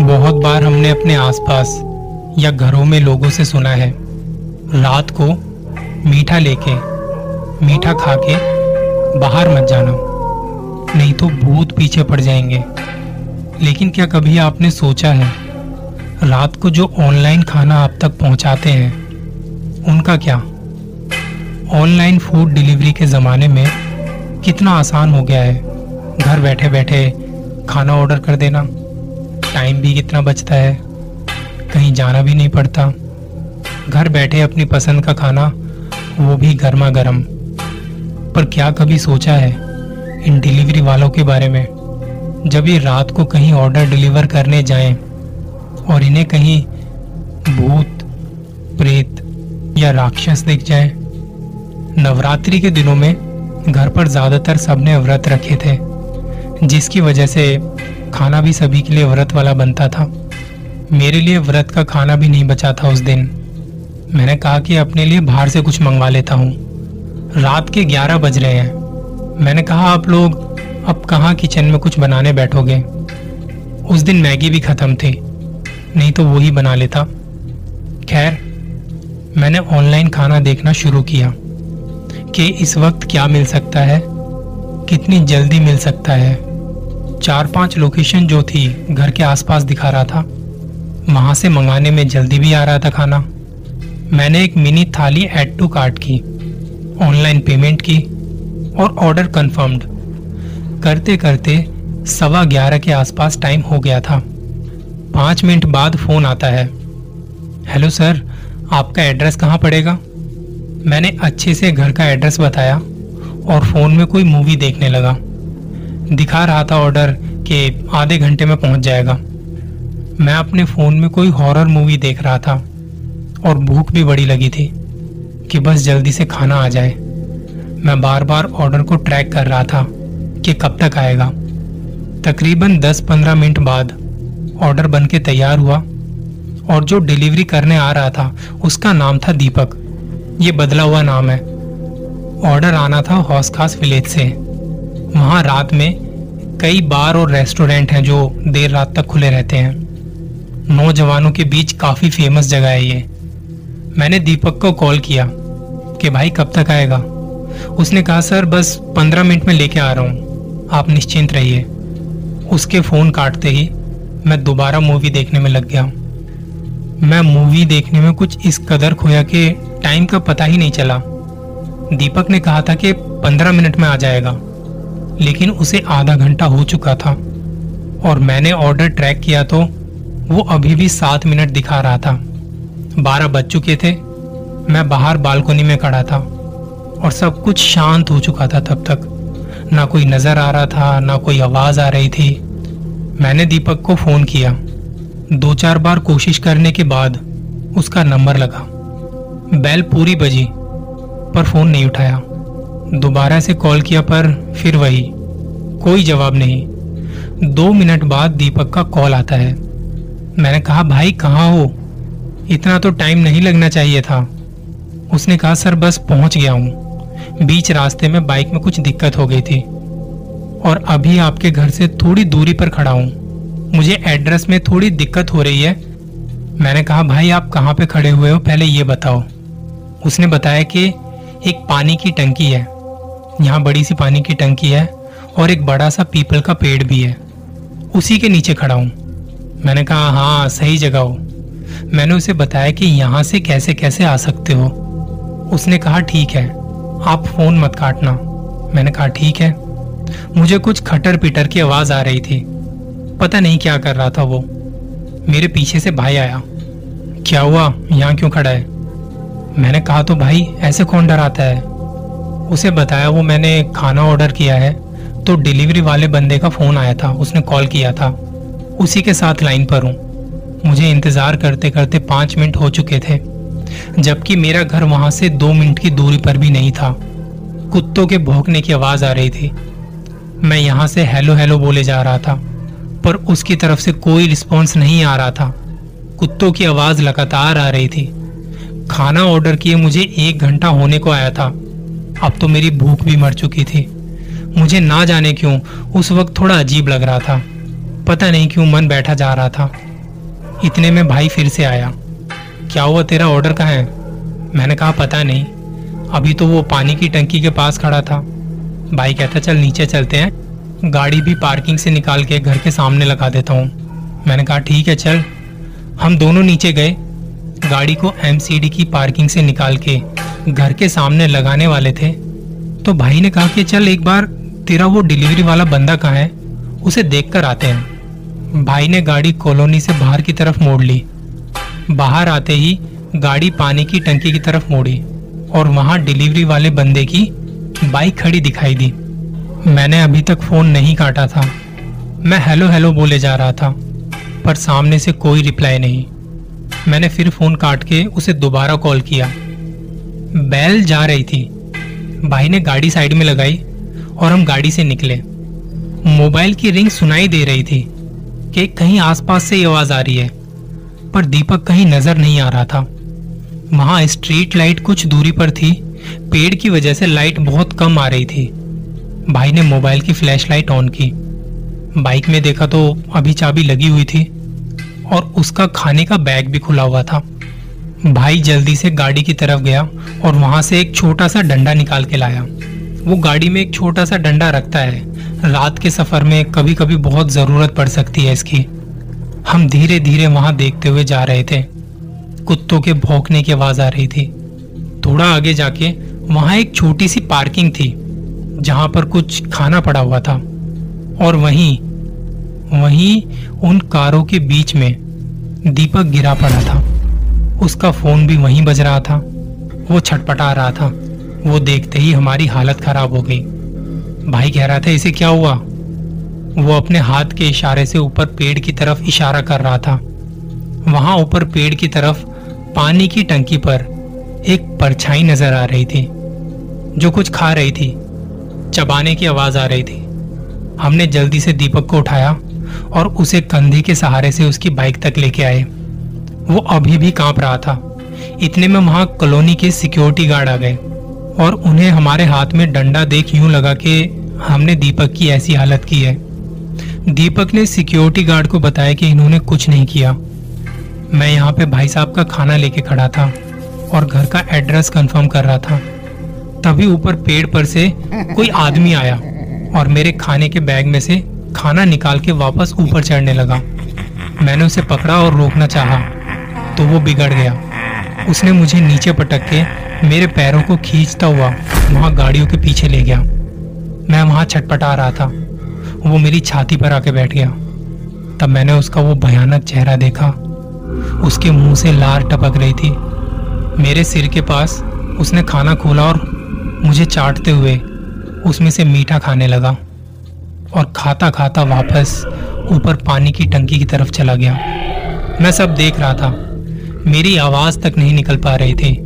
बहुत बार हमने अपने आसपास या घरों में लोगों से सुना है। रात को मीठा लेके, मीठा खा के बाहर मत जाना। नहीं तो भूत पीछे पड़ जाएँगे। लेकिन क्या कभी आपने सोचा है, रात को जो ऑनलाइन खाना आप तक पहुंचाते हैं, उनका क्या? ऑनलाइन फ़ूड डिलीवरी के ज़माने में कितना आसान हो गया है। घर बैठे बैठे खाना ऑर्डर कर देना। टाइम भी कितना बचता है? कहीं जाना भी नहीं पड़ता। घर बैठे अपनी पसंद का खाना, वो भी गर्मा गर्म पर क्या कभी सोचा है इन डिलीवरी वालों के बारे में? जब ये रात को कहीं ऑर्डर डिलीवर करने जाएँ और इन्हें कहीं भूत, प्रेत या राक्षस दिख जाए, नवरात्रि के दिनों में घर पर ज़्यादातर सबने व्रत रखे थे, जिसकी वजह से खाना भी सभी के लिए व्रत वाला बनता था। मेरे लिए व्रत का खाना भी नहीं बचा था उस दिन। मैंने कहा कि अपने लिए बाहर से कुछ मंगवा लेता हूँ। रात के ग्यारह बज रहे हैं। मैंने कहा, आप लोग अब कहाँ किचन में कुछ बनाने बैठोगे? उस दिन मैगी भी ख़त्म थी। नहीं तो वही बना लेता। खैर, मैंने ऑनलाइन खाना देखना शुरू किया कि इस वक्त क्या मिल सकता है, कितनी जल्दी मिल सकता है। चार पाँच लोकेशन जो थी, घर के आसपास दिखा रहा था। वहाँ से मंगाने में जल्दी भी आ रहा था खाना। मैंने एक mini thali add to cart की, ऑनलाइन पेमेंट की और ऑर्डर कंफर्म्ड करते करते सवा ग्यारह के आसपास टाइम हो गया था। पाँच मिनट बाद फ़ोन आता है। हेलो सर आपका एड्रेस कहाँ पड़ेगा? मैंने अच्छे से घर का एड्रेस बताया और फ़ोन में कोई मूवी देखने लगा। दिखा रहा था ऑर्डर कि आधे घंटे में पहुँच जाएगा। मैं अपने फ़ोन में कोई हॉरर मूवी देख रहा था और भूख भी बड़ी लगी थी कि बस जल्दी से खाना आ जाए। मैं बार बार ऑर्डर को ट्रैक कर रहा था कि कब तक आएगा। तकरीबन 10-15 मिनट बाद ऑर्डर बन के तैयार हुआ और जो डिलीवरी करने आ रहा था, उसका नाम था दीपक। ये बदला हुआ नाम है। ऑर्डर आना था हौस खास विलेज से। वहाँ रात में कई बार और रेस्टोरेंट हैं जो देर रात तक खुले रहते हैं। नौजवानों के बीच काफ़ी फ़ेमस जगह है ये। मैंने दीपक को कॉल किया कि भाई कब तक आएगा? उसने कहा, सर, बस पंद्रह मिनट में लेके आ रहा हूँ। आप निश्चिंत रहिए। उसके फ़ोन काटते ही मैं दोबारा मूवी देखने में लग गया। मैं मूवी देखने में कुछ इस कदर खोया कि टाइम का पता ही नहीं चला। दीपक ने कहा था कि पंद्रह मिनट में आ जाएगा। लेकिन उसे आधा घंटा हो चुका था। और मैंने ऑर्डर ट्रैक किया तो वो अभी भी सात मिनट दिखा रहा था। बारह बज चुके थे। मैं बाहर बालकोनी में खड़ा था। और सब कुछ शांत हो चुका था तब तक। ना कोई नज़र आ रहा था, ना कोई आवाज़ आ रही थी। मैंने दीपक को फ़ोन किया। दो चार बार कोशिश करने के बाद उसका नंबर लगा। बैल पूरी बजी, पर फ़ोन नहीं उठाया। दोबारा से कॉल किया पर फिर वही। कोई जवाब नहीं। दो मिनट बाद दीपक का कॉल आता है। मैंने कहा, भाई, कहाँ हो? इतना तो टाइम नहीं लगना चाहिए था। उसने कहा, सर, बस पहुँच गया हूँ। बीच रास्ते में बाइक में कुछ दिक्कत हो गई थी और अभी आपके घर से थोड़ी दूरी पर खड़ा हूँ। मुझे एड्रेस में थोड़ी दिक्कत हो रही है। मैंने कहा, भाई, आप कहाँ पे खड़े हुए हो? पहले ये बताओ। उसने बताया कि एक पानी की टंकी है। यहाँ बड़ी सी पानी की टंकी है और एक बड़ा सा पीपल का पेड़ भी है। उसी के नीचे खड़ा हूँ। मैंने कहा हाँ सही जगह हो। मैंने उसे बताया कि यहाँ से कैसे कैसे आ सकते हो। उसने कहा, ठीक है, आप फ़ोन मत काटना। मैंने कहा, ठीक है। मुझे कुछ खटर पिटर की आवाज़ आ रही थी। पता नहीं क्या कर रहा था वो। मेरे पीछे से भाई आया। क्या हुआ? यहाँ क्यों खड़ा है? मैंने कहा तो भाई, ऐसे कौन डराता है? उसे बताया, वो मैंने खाना ऑर्डर किया है तो डिलीवरी वाले बंदे का फ़ोन आया था, उसने कॉल किया था। उसी के साथ लाइन पर हूँ। मुझे इंतज़ार करते करते पाँच मिनट हो चुके थे, जबकि मेरा घर वहाँ से दो मिनट की दूरी पर भी नहीं था। कुत्तों के भौंकने की आवाज़ आ रही थी। मैं यहाँ से हेलो हेलो बोले जा रहा था, पर उसकी तरफ़ से कोई रिस्पॉन्स नहीं आ रहा था। कुत्तों की आवाज़ लगातार आ रही थी। खाना ऑर्डर किए मुझे एक घंटा होने को आया था। अब तो मेरी भूख भी मर चुकी थी। मुझे ना जाने क्यों, उस वक्त थोड़ा अजीब लग रहा था। पता नहीं क्यों मन बैठा जा रहा था। इतने में भाई फिर से आया। क्या हुआ, तेरा ऑर्डर कहाँ है? मैंने कहा, पता नहीं। अभी तो वो पानी की टंकी के पास खड़ा था। भाई कहता, चल नीचे चलते हैं। गाड़ी भी पार्किंग से निकाल के घर के सामने लगा देता हूँ। मैंने कहा, ठीक है, चल। हम दोनों नीचे गए। गाड़ी को एमसीडी की पार्किंग से निकाल के घर के सामने लगाने वाले थे तो भाई ने कहा कि चल एक बार तेरा वो डिलीवरी वाला बंदा कहाँ है, उसे देख कर आते हैं। भाई ने गाड़ी कॉलोनी से बाहर की तरफ़ मोड़ ली। बाहर आते ही गाड़ी पानी की टंकी की तरफ़ मोड़ी और वहाँ डिलीवरी वाले बंदे की बाइक खड़ी दिखाई दी। मैंने अभी तक फ़ोन नहीं काटा था। मैं हेलो हेलो बोले जा रहा था, पर सामने से कोई रिप्लाई नहीं। मैंने फिर फ़ोन काट के उसे दोबारा कॉल किया। बैल जा रही थी। भाई ने गाड़ी साइड में लगाई और हम गाड़ी से निकले। मोबाइल की रिंग सुनाई दे रही थी कि कहीं आसपास से आवाज़ आ रही है, पर दीपक कहीं नज़र नहीं आ रहा था। वहाँ स्ट्रीट लाइट कुछ दूरी पर थी। पेड़ की वजह से लाइट बहुत कम आ रही थी। भाई ने मोबाइल की फ्लैश लाइट ऑन की। बाइक में देखा तो अभी चाबी लगी हुई थी और उसका खाने का बैग भी खुला हुआ था। भाई जल्दी से गाड़ी की तरफ़ गया और वहाँ से एक छोटा सा डंडा निकाल के लाया। वो गाड़ी में एक छोटा सा डंडा रखता है। रात के सफ़र में कभी कभी बहुत ज़रूरत पड़ सकती है इसकी। हम धीरे धीरे वहाँ देखते हुए जा रहे थे। कुत्तों के भौंकने की आवाज़ आ रही थी। थोड़ा आगे जाके वहाँ एक छोटी सी पार्किंग थी, जहाँ पर कुछ खाना पड़ा हुआ था। और वहीं वहीं उन कारों के बीच में दीपक गिरा पड़ा था। उसका फ़ोन भी वहीं बज रहा था। वो छटपटा रहा था। वो देखते ही हमारी हालत खराब हो गई। भाई कह रहा था, इसे क्या हुआ? वो अपने हाथ के इशारे से ऊपर पेड़ की तरफ़ इशारा कर रहा था। वहाँ ऊपर पेड़ की तरफ़ पानी की टंकी पर एक परछाई नज़र आ रही थी, जो कुछ खा रही थी। चबाने की आवाज़ आ रही थी। हमने जल्दी से दीपक को उठाया और उसे कंधे के सहारे से उसकी बाइक तक लेके आए। वो अभी भी काँप रहा था। इतने में वहाँ कॉलोनी के सिक्योरिटी गार्ड आ गए और उन्हें हमारे हाथ में डंडा देख यूँ लगा कि हमने दीपक की ऐसी हालत की है। दीपक ने सिक्योरिटी गार्ड को बताया कि इन्होंने कुछ नहीं किया। मैं यहाँ पे भाई साहब का खाना लेके खड़ा था और घर का एड्रेस कंफर्म कर रहा था। तभी ऊपर पेड़ पर से कोई आदमी आया और मेरे खाने के बैग में से खाना निकाल के वापस ऊपर चढ़ने लगा। मैंने उसे पकड़ा और रोकना चाहा। तो वो बिगड़ गया। उसने मुझे नीचे पटक के मेरे पैरों को खींचता हुआ वहाँ गाड़ियों के पीछे ले गया। मैं वहाँ छटपटा रहा था। वो मेरी छाती पर आके बैठ गया। तब मैंने उसका वो भयानक चेहरा देखा। उसके मुँह से लार टपक रही थी। मेरे सिर के पास उसने खाना खोला और मुझे चाटते हुए उसमें से मीठा खाने लगा और खाता खाता वापस ऊपर पानी की टंकी की तरफ़ चला गया। मैं सब देख रहा था। मेरी आवाज़ तक नहीं निकल पा रही थी।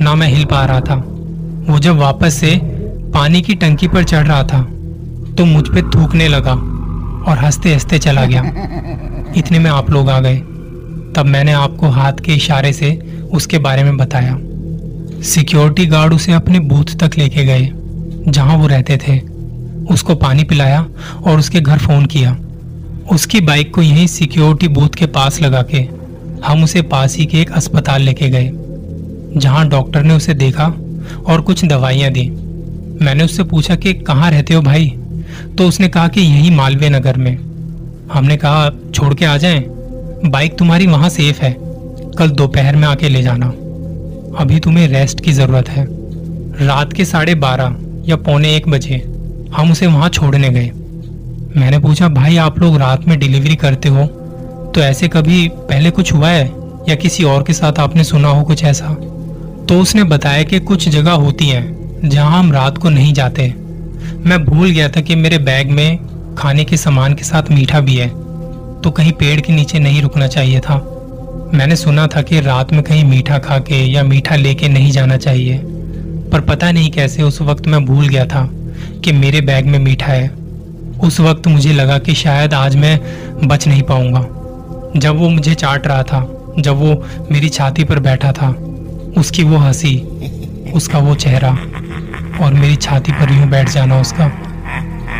ना मैं हिल पा रहा था। वो जब वापस से पानी की टंकी पर चढ़ रहा था तो मुझ पर थूकने लगा और हँसते हँसते चला गया। इतने में आप लोग आ गए। तब मैंने आपको हाथ के इशारे से उसके बारे में बताया। सिक्योरिटी गार्ड उसे अपने बूथ तक लेके गए, जहाँ वो रहते थे। उसको पानी पिलाया और उसके घर फ़ोन किया। उसकी बाइक को यहीं सिक्योरिटी बूथ के पास लगा के हम उसे पास ही के एक अस्पताल लेके गए, जहाँ डॉक्टर ने उसे देखा और कुछ दवाइयाँ दी। मैंने उससे पूछा कि कहाँ रहते हो भाई? तो उसने कहा कि यही मालवीय नगर में। हमने कहा छोड़ के आ जाएँ? बाइक तुम्हारी वहाँ सेफ़ है। कल दोपहर में आके ले जाना। अभी तुम्हें रेस्ट की ज़रूरत है। रात के साढ़े बारह या पौने एक बजे हम उसे वहाँ छोड़ने गए। मैंने पूछा, भाई, आप लोग रात में डिलीवरी करते हो? तो ऐसे कभी पहले कुछ हुआ है? या किसी और के साथ आपने सुना हो कुछ ऐसा? तो उसने बताया कि कुछ जगह होती हैं, जहाँ हम रात को नहीं जाते। मैं भूल गया था कि मेरे बैग में खाने के सामान के साथ मीठा भी है तो कहीं पेड़ के नीचे नहीं रुकना चाहिए था। मैंने सुना था कि रात में कहीं मीठा खा के या मीठा लेके नहीं जाना चाहिए, पर पता नहीं कैसे उस वक्त मैं भूल गया था कि मेरे बैग में मीठा है। उस वक्त मुझे लगा कि शायद आज मैं बच नहीं पाऊँगा। जब वो मुझे चाट रहा था, जब वो मेरी छाती पर बैठा था, उसकी वो हँसी, उसका वो चेहरा और मेरी छाती पर यूँ बैठ जाना उसका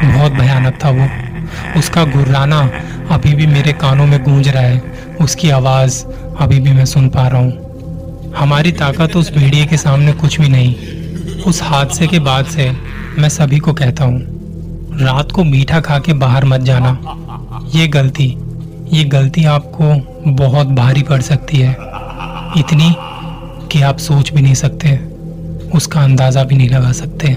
बहुत भयानक था वो। उसका गुर्राना अभी भी मेरे कानों में गूंज रहा है, उसकी आवाज़ अभी भी मैं सुन पा रहा हूँ। हमारी ताकत उस भेड़िए के सामने कुछ भी नहीं, उस हादसे के बाद से मैं सभी को कहता हूँ, रात को मीठा खा के बाहर मत जाना, ये गलती ये गलती आपको बहुत भारी पड़ सकती है। इतनी कि आप सोच भी नहीं सकते, उसका अंदाज़ा भी नहीं लगा सकते।